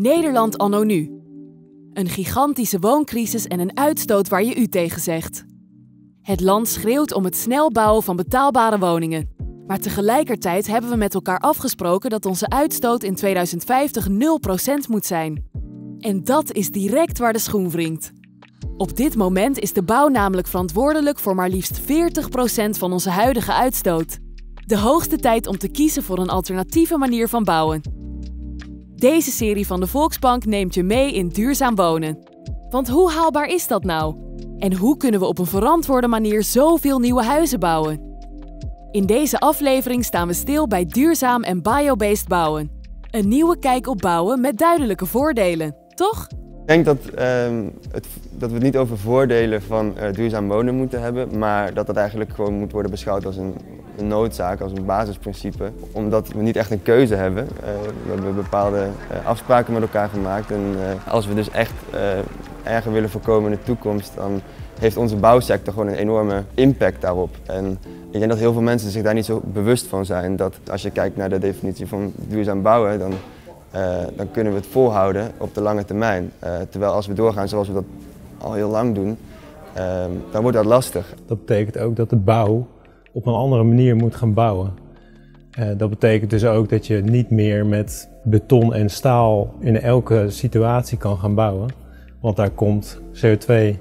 Nederland anno nu. Een gigantische wooncrisis en een uitstoot waar je u tegen zegt. Het land schreeuwt om het snel bouwen van betaalbare woningen. Maar tegelijkertijd hebben we met elkaar afgesproken dat onze uitstoot in 2050 0% moet zijn. En dat is direct waar de schoen wringt. Op dit moment is de bouw namelijk verantwoordelijk voor maar liefst 40% van onze huidige uitstoot. De hoogste tijd om te kiezen voor een alternatieve manier van bouwen. Deze serie van de Volksbank neemt je mee in duurzaam wonen. Want hoe haalbaar is dat nou? En hoe kunnen we op een verantwoorde manier zoveel nieuwe huizen bouwen? In deze aflevering staan we stil bij duurzaam en biobased bouwen. Een nieuwe kijk op bouwen met duidelijke voordelen, toch? Ik denk dat, ehm, het, dat we het niet over voordelen van eh, duurzaam wonen moeten hebben, maar dat dat eigenlijk gewoon moet worden beschouwd als een, noodzaak, als een basisprincipe. Omdat we niet echt een keuze hebben. Eh, we hebben bepaalde eh, afspraken met elkaar gemaakt en als we dus echt erger willen voorkomen in de toekomst, dan heeft onze bouwsector gewoon een enorme impact daarop. En ik denk dat heel veel mensen zich daar niet zo bewust van zijn. Dat als je kijkt naar de definitie van duurzaam bouwen, dan, dan kunnen we het volhouden op de lange termijn. Uh, terwijl als we doorgaan zoals we dat al heel lang doen, uh, dan wordt dat lastig. Dat betekent ook dat de bouw op een andere manier moet gaan bouwen. Uh, dat betekent dus ook dat je niet meer met beton en staal in elke situatie kan gaan bouwen. Want daar komt CO2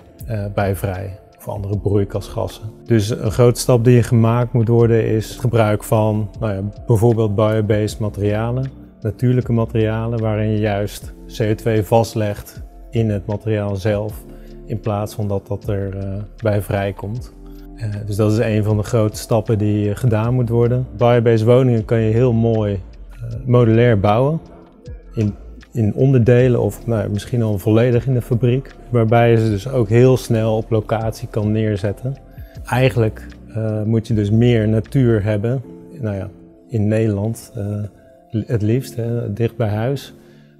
bij vrij of andere broeikasgassen. Dus een grote stap die gemaakt moet worden is gebruik van nou ja, bijvoorbeeld biobased materialen, natuurlijke materialen waarin je juist CO2 vastlegt in het materiaal zelf in plaats van dat dat er bij vrijkomt. Uh, dus dat is een van de grote stappen die gedaan moet worden. Biobased woningen kan je heel mooi modulair bouwen. In in onderdelen of nou, misschien al volledig in de fabriek. Waarbij je ze dus ook heel snel op locatie kan neerzetten. Eigenlijk moet je dus meer natuur hebben, nou ja, in Nederland het liefst, hè, dicht bij huis.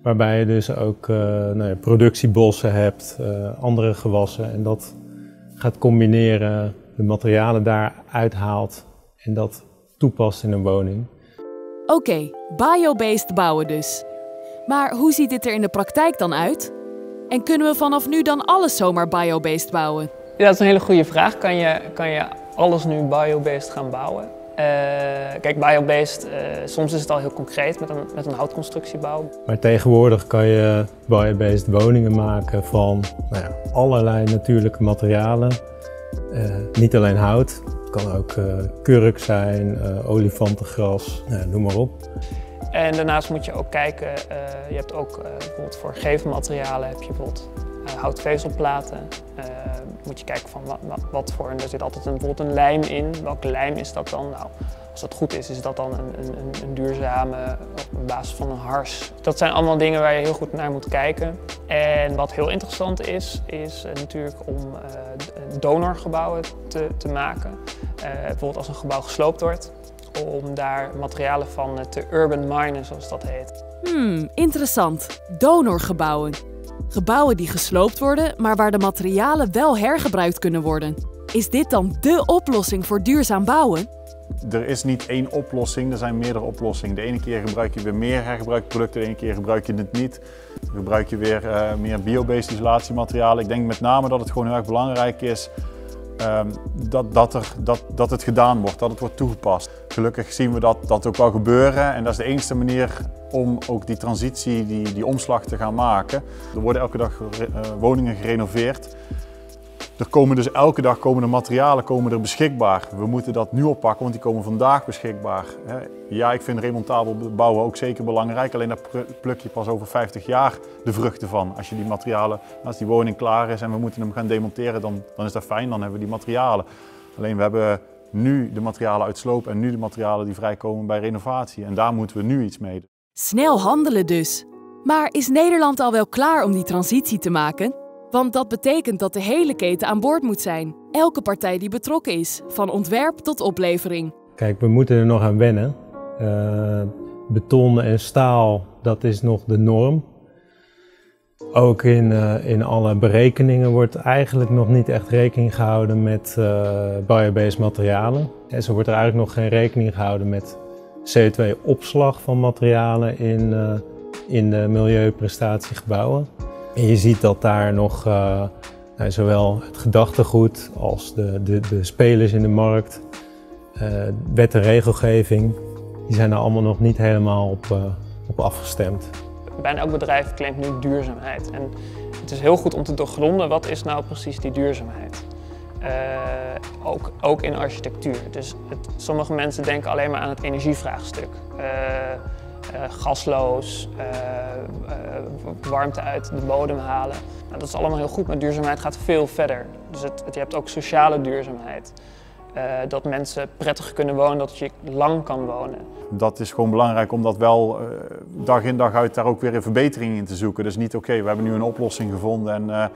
Waarbij je dus ook uh, nou ja, productiebossen hebt, andere gewassen en dat gaat combineren, de materialen daar uithaalt en dat toepast in een woning. Oké, okay, biobased bouwen dus. Maar hoe ziet dit er in de praktijk dan uit? En kunnen we vanaf nu dan alles zomaar biobased bouwen? Ja, dat is een hele goede vraag. Kan je, kan je alles nu biobased gaan bouwen? Uh, kijk, biobased, uh, soms is het al heel concreet met een, met een houtconstructiebouw. Maar tegenwoordig kan je biobased woningen maken van nou ja, allerlei natuurlijke materialen. Uh, niet alleen hout, het kan ook kurk zijn, olifantengras, noem maar op. En daarnaast moet je ook kijken, uh, je hebt ook uh, bijvoorbeeld voor gevelmaterialen heb je bijvoorbeeld uh, houtvezelplaten. moet je kijken van wat, wat, voor, en er zit altijd een, bijvoorbeeld een lijm in. Welke lijm is dat dan? Nou, als dat goed is, is dat dan een, een, een duurzame op basis van een hars. Dat zijn allemaal dingen waar je heel goed naar moet kijken. En wat heel interessant is, is natuurlijk om donorgebouwen te, te maken. bijvoorbeeld als een gebouw gesloopt wordt, om daar materialen van te urban minen, zoals dat heet. Hmm, interessant. Donorgebouwen. Gebouwen die gesloopt worden, maar waar de materialen wel hergebruikt kunnen worden. Is dit dan dé oplossing voor duurzaam bouwen? Er is niet één oplossing, er zijn meerdere oplossingen. De ene keer gebruik je weer meer hergebruikte producten, de ene keer gebruik je het niet. Dan gebruik je weer uh, meer biobased isolatiematerialen. Ik denk met name dat het gewoon heel erg belangrijk is dat, dat, er, dat, dat het gedaan wordt, dat het wordt toegepast. Gelukkig zien we dat, dat ook wel gebeuren en dat is de enige manier om ook die transitie, die, die omslag te gaan maken. Er worden elke dag uh, woningen gerenoveerd. Er komen dus elke dag komen de materialen komen er beschikbaar. We moeten dat nu oppakken, want die komen vandaag beschikbaar. Ja, ik vind remontabel bouwen ook zeker belangrijk. Alleen daar pluk je pas over 50 jaar de vruchten van. Als je die materialen, als die woning klaar is en we moeten hem gaan demonteren, dan, dan is dat fijn, dan hebben we die materialen. Alleen we hebben nu de materialen uit sloop en nu de materialen die vrijkomen bij renovatie. En daar moeten we nu iets mee. Snel handelen dus. Maar is Nederland al wel klaar om die transitie te maken? Want dat betekent dat de hele keten aan boord moet zijn. Elke partij die betrokken is, van ontwerp tot oplevering. Kijk, we moeten er nog aan wennen. Uh, beton en staal, dat is nog de norm. Ook in, uh, in alle berekeningen wordt eigenlijk nog niet echt rekening gehouden met uh, biobased materialen. En zo wordt er eigenlijk nog geen rekening gehouden met CO2-opslag van materialen in in de milieuprestatie gebouwen. En je ziet dat daar nog uh, nou, zowel het gedachtegoed als de, de, de spelers in de markt, uh, wet en regelgeving, die zijn er allemaal nog niet helemaal op, uh, op afgestemd. Bijna elk bedrijf claimt nu duurzaamheid. En het is heel goed om te doorgronden wat is nou precies die duurzaamheid. Uh, ook, ook in architectuur. Dus het, sommige mensen denken alleen maar aan het energievraagstuk. Uh, gasloos, warmte uit de bodem halen. Nou, dat is allemaal heel goed, maar duurzaamheid gaat veel verder. Dus het, je hebt ook sociale duurzaamheid. dat mensen prettig kunnen wonen, dat je lang kan wonen. Dat is gewoon belangrijk om dat wel dag in dag uit daar ook weer een verbetering in te zoeken. Dus niet oké, we hebben nu een oplossing gevonden en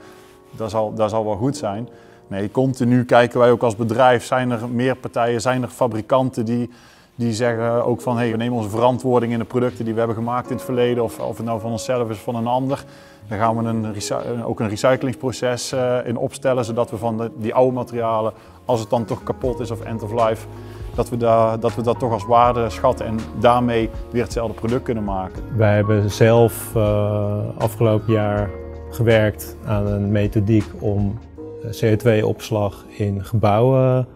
dat, zal, dat zal wel goed zijn. Nee, continu kijken wij ook als bedrijf, zijn er meer partijen, zijn er fabrikanten die, die zeggen ook van hey, we nemen onze verantwoording in de producten die we hebben gemaakt in het verleden, of, of het nou van onszelf is of van een ander. Dan gaan we een, ook een recyclingsproces uh, in opstellen, zodat we van die oude materialen, als het dan toch kapot is of end of life, dat we, da, dat we dat toch als waarde schatten en daarmee weer hetzelfde product kunnen maken. Wij hebben zelf uh, afgelopen jaar gewerkt aan een methodiek om CO2-opslag in gebouwen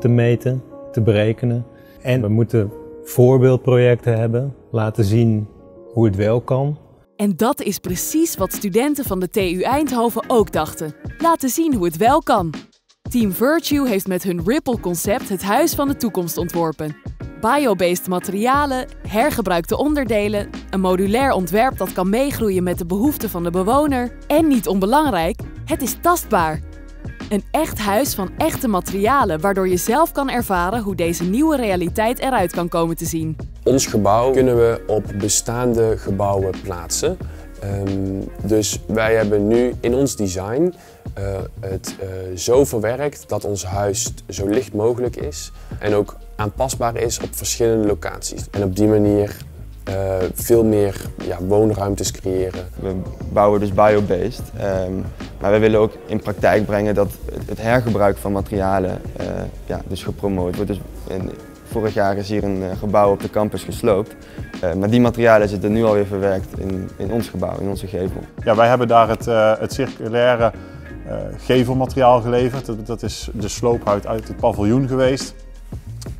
te meten, te berekenen. En we moeten voorbeeldprojecten hebben, laten zien hoe het wel kan. En dat is precies wat studenten van de TU Eindhoven ook dachten. Laten zien hoe het wel kan. Team Virtue heeft met hun Ripple-concept het huis van de toekomst ontworpen. Biobased materialen, hergebruikte onderdelen, een modulair ontwerp dat kan meegroeien met de behoeften van de bewoner en niet onbelangrijk, het is tastbaar. Een echt huis van echte materialen, waardoor je zelf kan ervaren hoe deze nieuwe realiteit eruit kan komen te zien. Ons gebouw kunnen we op bestaande gebouwen plaatsen. Um, dus wij hebben nu in ons design uh, het uh, zo verwerkt dat ons huis zo licht mogelijk is en ook aanpasbaar is op verschillende locaties. En op die manier uh, veel meer ja, woonruimtes creëren. We bouwen dus biobased, um, maar we willen ook in praktijk brengen dat het hergebruik van materialen uh, ja, dus gepromoot wordt. Dus in, vorig jaar is hier een uh, gebouw op de campus gesloopt, maar die materialen zitten nu alweer verwerkt in, in ons gebouw, in onze gevel. Ja, wij hebben daar het, het circulaire gevelmateriaal geleverd. Dat, dat is de sloophuid uit het paviljoen geweest.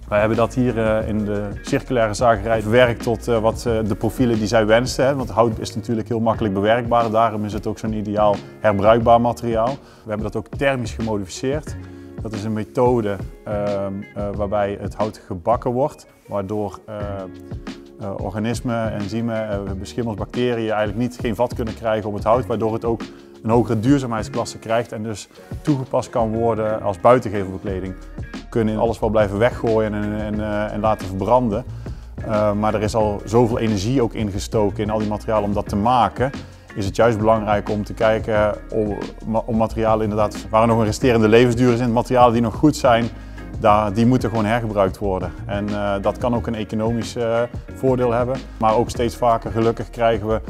Wij hebben dat hier uh, in de circulaire zagerij verwerkt tot uh, wat uh, de profielen die zij wensten. Want hout is natuurlijk heel makkelijk bewerkbaar, daarom is het ook zo'n ideaal herbruikbaar materiaal. We hebben dat ook thermisch gemodificeerd. Dat is een methode ehm, waarbij het hout gebakken wordt, waardoor organismen, enzymen, beschimmels, bacteriën eigenlijk niet geen vat kunnen krijgen op het hout, waardoor het ook een hogere duurzaamheidsklasse krijgt en dus toegepast kan worden als buitengevelbekleding kunnen alles wel blijven weggooien en, en, uh, en laten verbranden. Uh, maar er is al zoveel energie ook ingestoken in al die materialen om dat te maken. Is het juist belangrijk om te kijken om, om materialen inderdaad, waar nog een resterende levensduur is in, materialen die nog goed zijn, daar, die moeten gewoon hergebruikt worden. En uh, dat kan ook een economisch voordeel hebben. Maar ook steeds vaker gelukkig krijgen we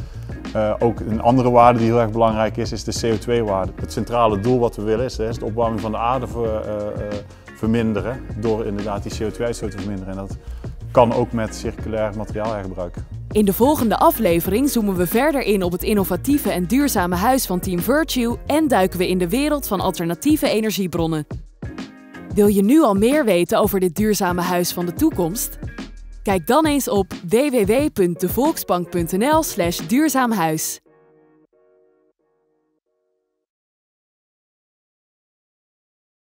ook een andere waarde die heel erg belangrijk is, is de CO2-waarde. Het centrale doel wat we willen is, is de opwarming van de aarde verminderen door inderdaad die CO2-uitstoot te verminderen. En dat kan ook met circulair materiaalhergebruik. In de volgende aflevering zoomen we verder in op het innovatieve en duurzame huis van Team Virtue en duiken we in de wereld van alternatieve energiebronnen. Wil je nu al meer weten over dit duurzame huis van de toekomst? Kijk dan eens op www.devolksbank.nl/duurzaamhuis.